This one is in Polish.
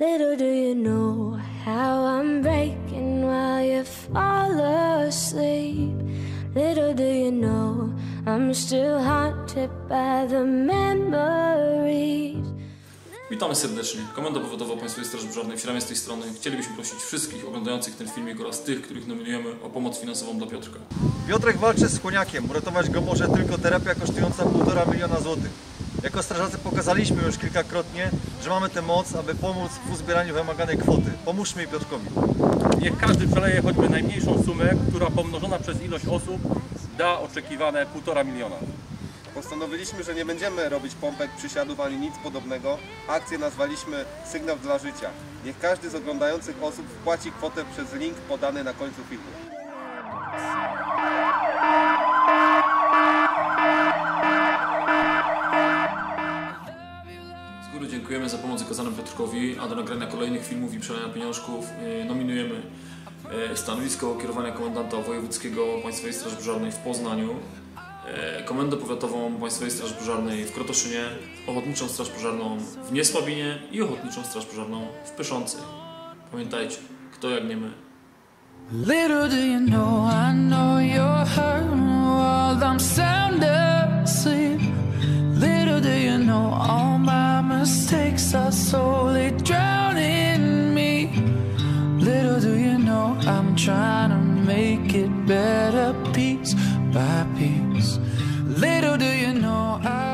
Little do you know how I'm breaking while you fall asleep. Little do you know I'm still haunted by the memories. Witamy serdecznie. Komenda Powiatowa Państwowej Straży Pożarnej w Śramie z tej strony. Chcielibyśmy prosić wszystkich oglądających ten filmik oraz tych, których nominujemy o pomoc finansową dla Piotrka. Piotrek walczy z chłoniakiem. Uratować go może tylko terapia kosztująca 1,5 miliona złotych. Jako strażacy pokazaliśmy już kilkakrotnie, że mamy tę moc, aby pomóc w uzbieraniu wymaganej kwoty. Pomóżmy Piotrkowi. Niech każdy przeleje choćby najmniejszą sumę, która pomnożona przez ilość osób da oczekiwane 1,5 miliona. Postanowiliśmy, że nie będziemy robić pompek, przysiadów ani nic podobnego. Akcję nazwaliśmy Sygnał dla życia. Niech każdy z oglądających osób wpłaci kwotę przez link podany na końcu filmu. Z góry dziękujemy za pomoc okazaną Piotrkowi, a do nagrania kolejnych filmów i przelania pieniążków yy, nominujemy yy, stanowisko kierowania komendanta wojewódzkiego Państwowej Straży Pożarnej w Poznaniu, yy, Komendę Powiatową Państwowej Straży Pożarnej w Krotoszynie, Ochotniczą Straż Pożarną w Niesłabinie i Ochotniczą Straż Pożarną w Pyszący. Pamiętajcie, kto jak nie my. Little do you know, I know you're hurt takes us soul, drowning me. Little do you know, I'm trying to make it better piece by piece. Little do you know, I.